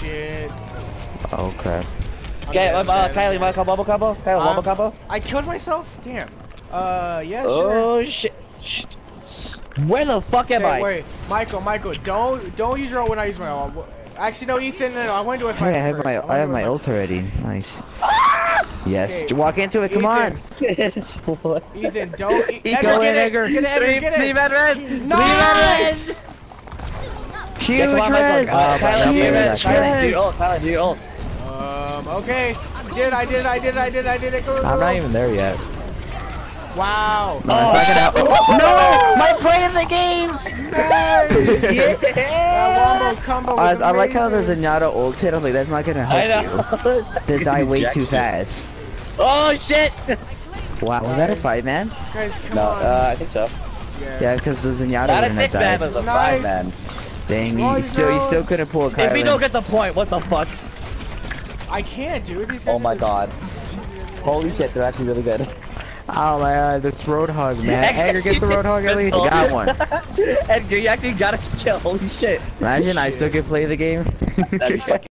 shit. Oh crap. Okay, I'm uh, I'm Kylie, you dead. wanna call bubble combo? Kylie, Um, bubble combo? I killed myself? Damn. Uh, yeah, sure. Oh shit. Shit. Where the fuck am Okay, I? wait, Michael, Michael, don't don't use your ult when I use my ult. Actually, no, Ethan, no, I want to do it. Hey, I have first. my wanna I have my ult already. Nice. Yes. Okay. Walk into it. Come on. Ethan, don't. E- Ethan, Edgar, go get in, it, Edgar. Get it, Edgar, Three, get three it. man red. Nice! Huge Yeah, come on, res. Michael. Uh, Kylie, Huge your red. Kylie, do your ult. Kylie, do your ult. Um, okay. Did I did I did I did I did it. Go, go, I'm not even there yet. Wow. No, it's not gonna no, my play in the game. Nice. That wombo combo I, I like how the amazing. Zenyatta ult hit. I was like, that's not gonna I help know. you. They die way too fast. Oh shit. Wow, was that a five man? Guys, come No, on. uh, I think so. Yeah, because the Zenyatta Not a wouldn't have six man, but it a Nice. five man. Dang, you, you still you still couldn't pull a If we don't get the point, what the fuck? I can't, dude. These guys Oh my just- god. Holy shit, they're actually really good. Oh my god, this roadhog, man. Edgar, Edgar, get the you roadhog at least. pistol. I got one. Edgar, you actually got a kill. Holy shit. Imagine I still could play the game. That'd be fucking